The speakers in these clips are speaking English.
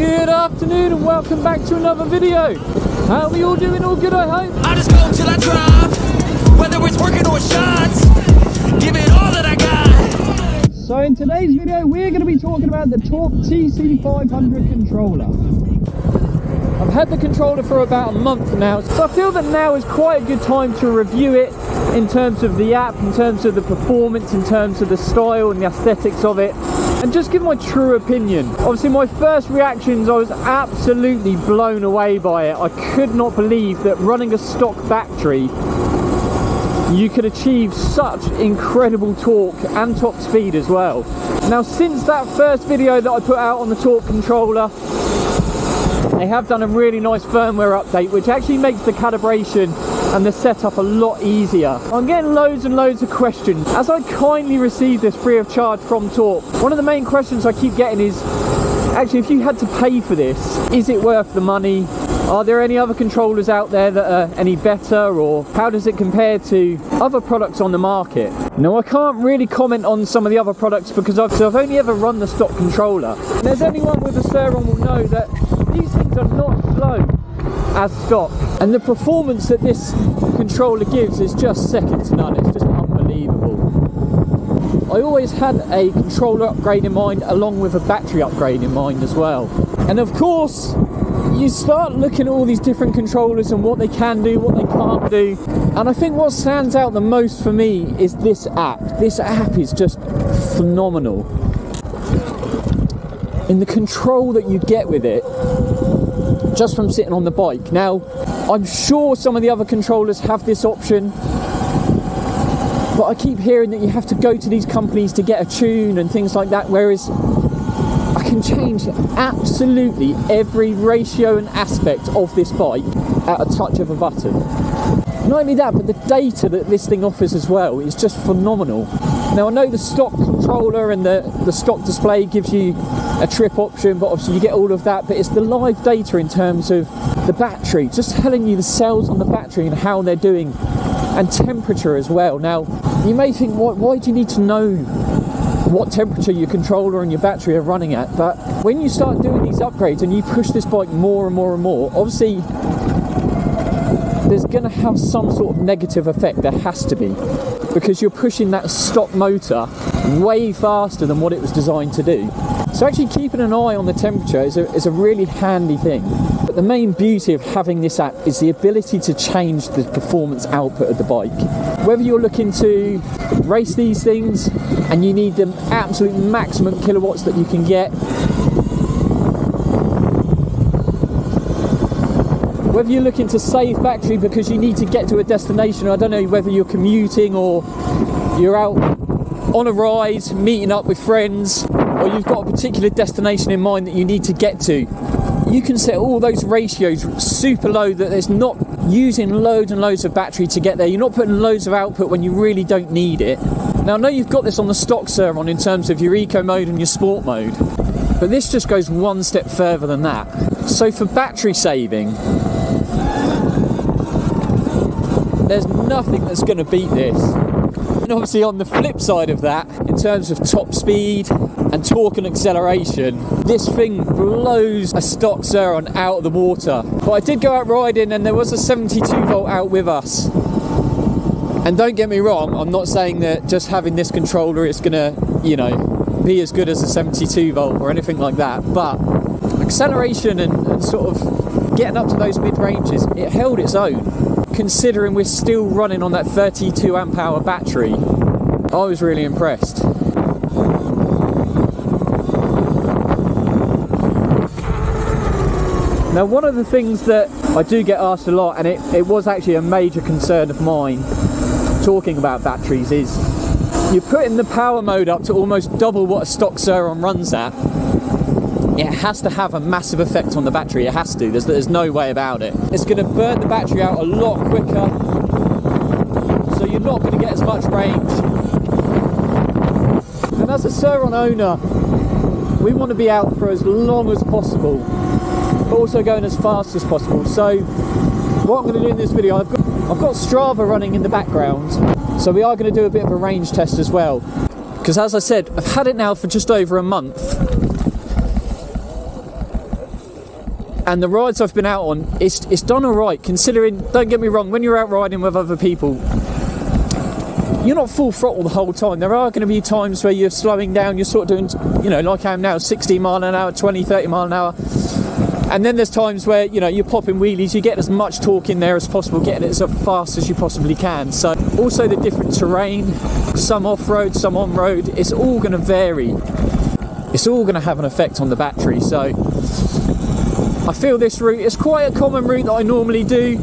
Good afternoon and welcome back to another video. How are we all doing? All good, I hope? I just go till I drop, whether it's working or shots. Give it all that I got. So in today's video, we're going to be talking about the Torp TC500 controller. I've had the controller for about a month now, so I feel that now is quite a good time to review it in terms of the app, in terms of the performance, in terms of the style and the aesthetics of it, and just give my true opinion. Obviously, my first reactions, I was absolutely blown away by it. I could not believe that running a stock battery, you could achieve such incredible torque and top speed as well. Now, since that first video that I put out on the Torp controller, they have done a really nice firmware update which actually makes the calibration and the setup a lot easier. I'm getting loads and loads of questions. As I kindly received this free of charge from Torp, one of the main questions I keep getting is, actually if you had to pay for this, is it worth the money? Are there any other controllers out there that are any better or how does it compare to other products on the market? Now I can't really comment on some of the other products because I've, so I've only ever run the stock controller. And there's anyone with a Sur-Ron will know that these things are not slow as stock. And the performance that this controller gives is just second to none. It's just unbelievable. I always had a controller upgrade in mind along with a battery upgrade in mind as well. And of course, you start looking at all these different controllers and what they can do, what they can't do. And I think what stands out the most for me is this app. This app is just phenomenal. In the control that you get with it, just from sitting on the bike. Now, I'm sure some of the other controllers have this option, but I keep hearing that you have to go to these companies to get a tune and things like that, whereas I can change absolutely every ratio and aspect of this bike at a touch of a button. Not only that, but the data that this thing offers as well is just phenomenal. Now I know the stock controller and the, the stock display gives you a trip option, but obviously you get all of that, but it's the live data in terms of the battery, just telling you the cells on the battery and how they're doing, and temperature as well. Now, you may think, why, why do you need to know what temperature your controller and your battery are running at? But when you start doing these upgrades and you push this bike more and more and more, obviously there's going to have some sort of negative effect. There has to be. Because you're pushing that stock motor way faster than what it was designed to do. So actually keeping an eye on the temperature is a, is a really handy thing. But the main beauty of having this app is the ability to change the performance output of the bike. Whether you're looking to race these things and you need the absolute maximum kilowatts that you can get, whether you're looking to save battery because you need to get to a destination, I don't know whether you're commuting or you're out on a ride, meeting up with friends, or you've got a particular destination in mind that you need to get to, you can set all those ratios super low that there's not using loads and loads of battery to get there. You're not putting loads of output when you really don't need it. Now I know you've got this on the stock Sur-Ron in terms of your eco mode and your sport mode, but this just goes one step further than that. So for battery saving, there's nothing that's going to beat this. And obviously, on the flip side of that, in terms of top speed and torque and acceleration, this thing blows a stock Sur-Ron out of the water. But I did go out riding, and there was a 72 volt out with us. And don't get me wrong, I'm not saying that just having this controller is going to, you know, be as good as a 72 volt or anything like that. But acceleration and, and sort of getting up to those mid ranges, it held its own considering we're still running on that 32 amp hour battery, I was really impressed. Now, one of the things that I do get asked a lot, and it, it was actually a major concern of mine talking about batteries, is you're putting the power mode up to almost double what a stock Sur-Ron runs at. It has to have a massive effect on the battery. It has to. There's, there's no way about it. It's going to burn the battery out a lot quicker, so you're not going to get as much range. And as a Sur-Ron owner, we want to be out for as long as possible, but also going as fast as possible. So what I'm going to do in this video, I've got, I've got Strava running in the background, so we are going to do a bit of a range test as well. Because as I said, I've had it now for just over a month, And the rides I've been out on, it's it's done all right. Considering, don't get me wrong, when you're out riding with other people, you're not full throttle the whole time. There are going to be times where you're slowing down. You're sort of doing, you know, like I am now, 60 mile an hour, 20, 30 mile an hour. And then there's times where you know you're popping wheelies, you get as much torque in there as possible, getting it as fast as you possibly can. So also the different terrain, some off-road, some on-road, it's all going to vary. It's all going to have an effect on the battery. So I feel this route is quite a common route that I normally do.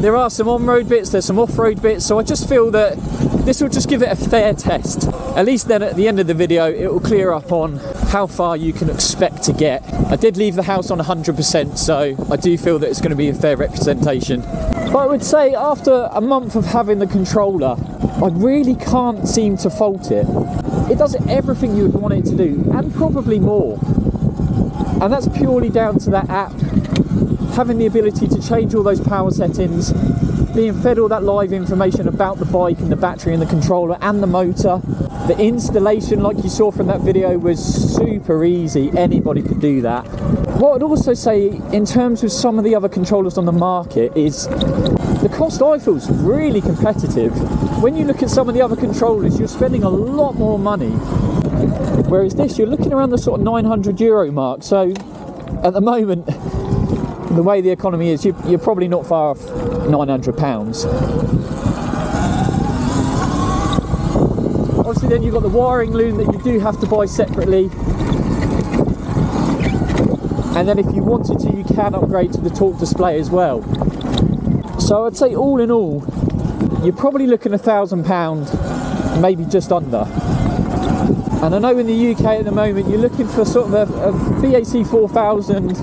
There are some on-road bits, there's some off-road bits, so I just feel that this will just give it a fair test. At least then at the end of the video, it will clear up on how far you can expect to get. I did leave the house on 100%, so I do feel that it's going to be a fair representation. But I would say after a month of having the controller, I really can't seem to fault it. It does everything you would want it to do, and probably more. And that's purely down to that app having the ability to change all those power settings, being fed all that live information about the bike and the battery and the controller and the motor. The installation, like you saw from that video, was super easy. Anybody could do that. What I'd also say, in terms of some of the other controllers on the market, is the cost I feel is really competitive. When you look at some of the other controllers, you're spending a lot more money. Whereas this, you're looking around the sort of 900 euro mark. So at the moment, the way the economy is, you, you're probably not far off 900 pounds. Obviously, then you've got the wiring loom that you do have to buy separately. And then, if you wanted to, you can upgrade to the Torp display as well. So, I'd say all in all, you're probably looking a thousand pound, maybe just under. And I know in the UK at the moment, you're looking for sort of a, a BAC 4000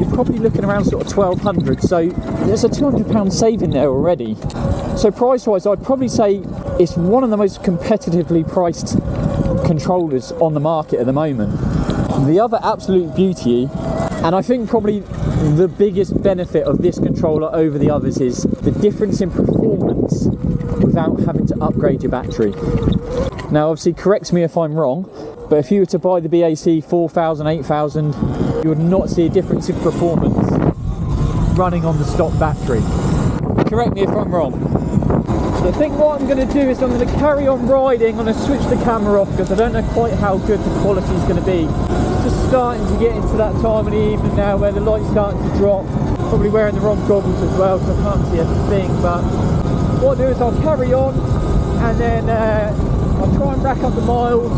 you're probably looking around sort of 1200 so there's a 200 pound saving there already. So price wise i'd probably say it's one of the most competitively priced controllers on the market at the moment. The other absolute beauty and i think probably the biggest benefit of this controller over the others is the difference in performance without having to upgrade your battery now obviously correct me if i'm wrong but if you were to buy the BAC 4000, 8000, you would not see a difference in performance running on the stock battery. Correct me if I'm wrong. So I think what I'm going to do is I'm going to carry on riding. I'm going to switch the camera off because I don't know quite how good the quality is going to be. It's just starting to get into that time of the evening now where the light's starting to drop. Probably wearing the wrong goggles as well so I can't see anything. But what I'll do is I'll carry on and then uh, I'll try and rack up the miles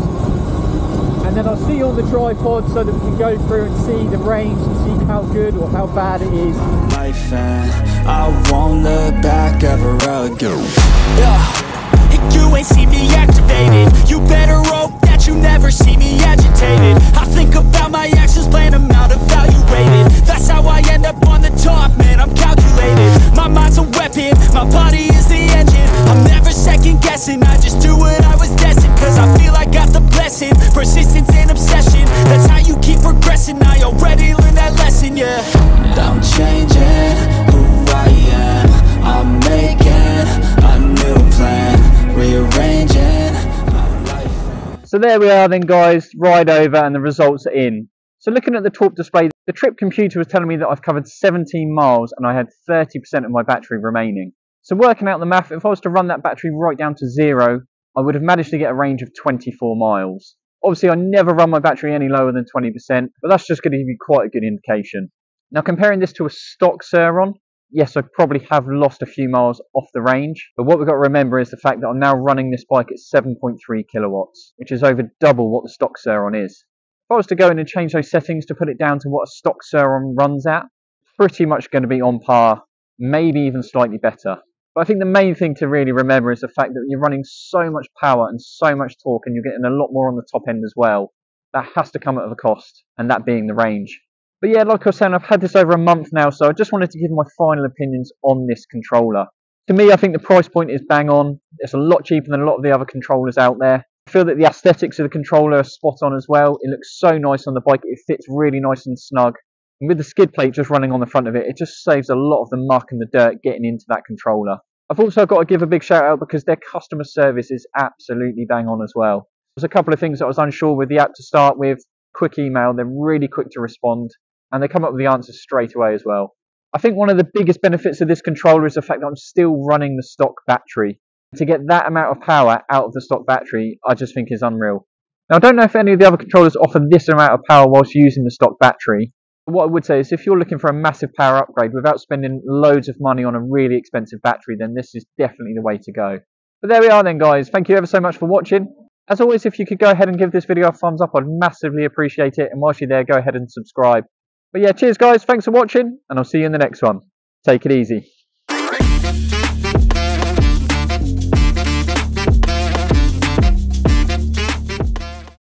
and then I'll see you on the tripod so that we can go through and see the range and see how good or how bad it is. Life and I won't look back ever again. Yeah. You ain't see me activated. You better hope that you never see me agitated. I think about my actions, plan them out, evaluated. That's how I end up on the top, man. I'm calculated. My mind's a weapon, my body is the engine. There we are then guys, ride over and the results are in. So looking at the Torp display, the trip computer was telling me that I've covered 17 miles and I had 30% of my battery remaining. So working out the math, if I was to run that battery right down to zero, I would have managed to get a range of 24 miles. Obviously I never run my battery any lower than 20%, but that's just going to give you quite a good indication. Now comparing this to a stock Sur-Ron, yes, I probably have lost a few miles off the range, but what we've got to remember is the fact that I'm now running this bike at 7.3 kilowatts, which is over double what the stock Sur-Ron is. If I was to go in and change those settings to put it down to what a stock Sur-Ron runs at, pretty much going to be on par, maybe even slightly better. But I think the main thing to really remember is the fact that you're running so much power and so much torque and you're getting a lot more on the top end as well. That has to come at a cost, and that being the range. But yeah, like I was saying, I've had this over a month now, so I just wanted to give my final opinions on this controller. To me, I think the price point is bang on. It's a lot cheaper than a lot of the other controllers out there. I feel that the aesthetics of the controller are spot on as well. It looks so nice on the bike. It fits really nice and snug. And with the skid plate just running on the front of it, it just saves a lot of the muck and the dirt getting into that controller. I've also got to give a big shout out because their customer service is absolutely bang on as well. There's a couple of things that I was unsure with the app to start with. Quick email, they're really quick to respond and they come up with the answers straight away as well. I think one of the biggest benefits of this controller is the fact that I'm still running the stock battery. To get that amount of power out of the stock battery, I just think is unreal. Now, I don't know if any of the other controllers offer this amount of power whilst using the stock battery. What I would say is if you're looking for a massive power upgrade without spending loads of money on a really expensive battery, then this is definitely the way to go. But there we are then, guys. Thank you ever so much for watching. As always, if you could go ahead and give this video a thumbs up, I'd massively appreciate it. And whilst you're there, go ahead and subscribe. But yeah, cheers, guys. Thanks for watching, and I'll see you in the next one. Take it easy.